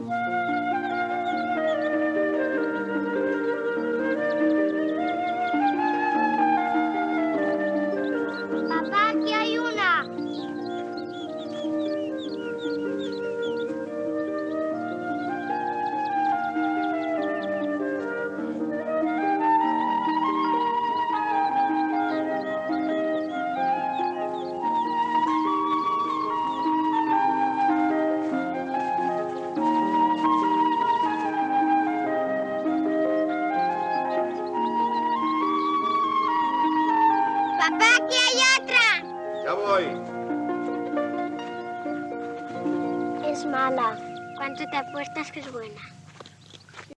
Papá, Papá, aquí hay otra. Ya voy. Es mala. ¿Cuánto te apuestas que es buena?